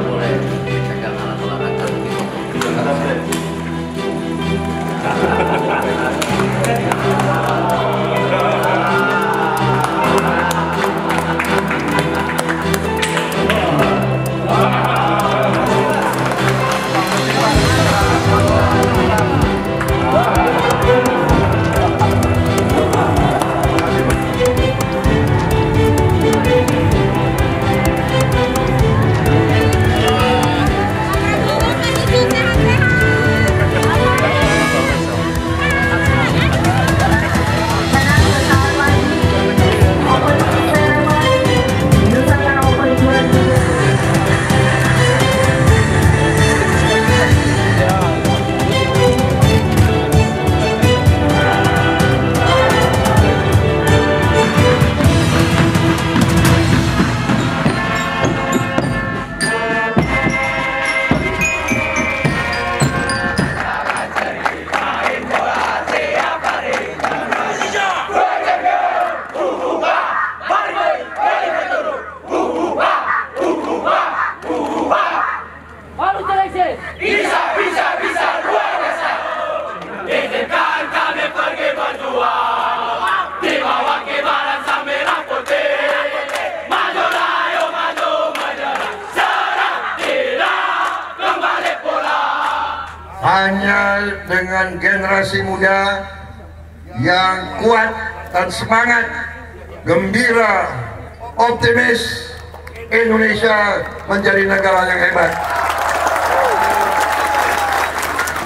Amen. Hanya dengan generasi muda yang kuat dan semangat, gembira, optimis, Indonesia menjadi negara yang hebat.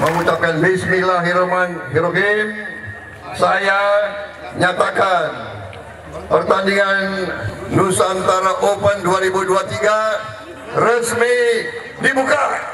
Mengucapkan Bismillahirrahmanirrahim, saya nyatakan pertandingan Nusantara Open 2023 resmi dibuka.